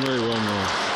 very well known.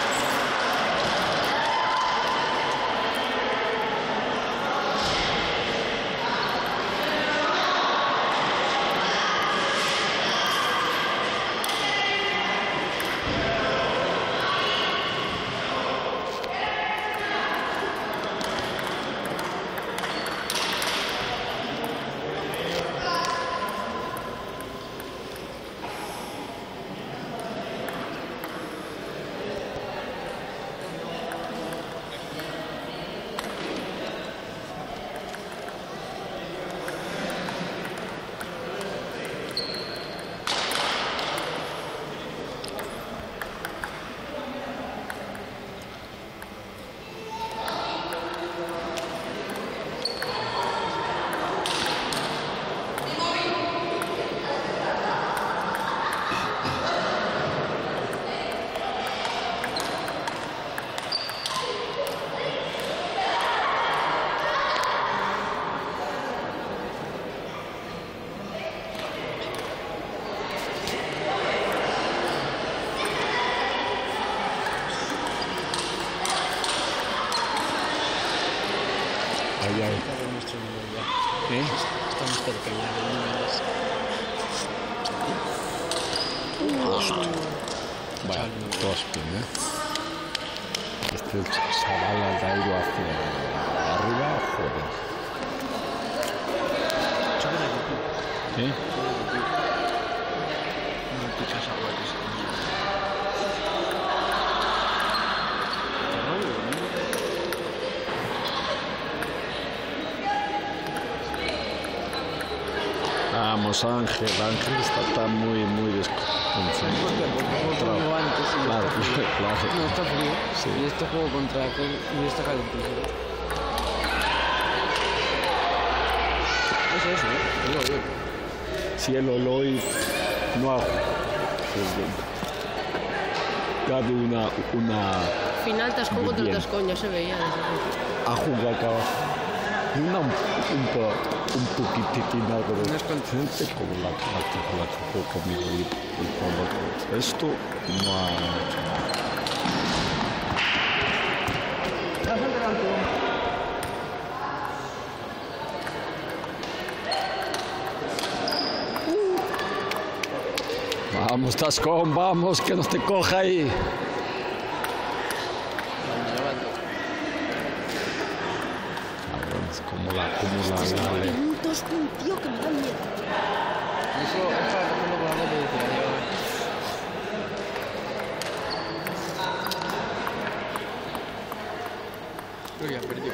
Está nuestro. ¿Eh? Estamos cerca ya ¿eh? Este chaval ha caído hacia arriba, joder. ¿Eh? Sube de YouTube. No picas agua que se come. Vamos, Ángel. Ángel está, está muy, muy desconcentrado. Como antes y Claro, está frío. claro. No, está frío. Sí. Y este juego contra aquel y está calentísimo. Es eso, ¿eh? Digo, digo. Si el Oloy no ha dado una, una Final t'has cogut Bien. totes coño, se veía desde ha jugado acá abajo. Una un, un, un poquitín algo de gente como la, la, la que jugó conmigo y, esto no Vamos, Tascón, vamos, que no te coja ahí. Es como la, como la, la- Minutos, un tío que me da miedo. Eso de decir, Uy, ya perdió.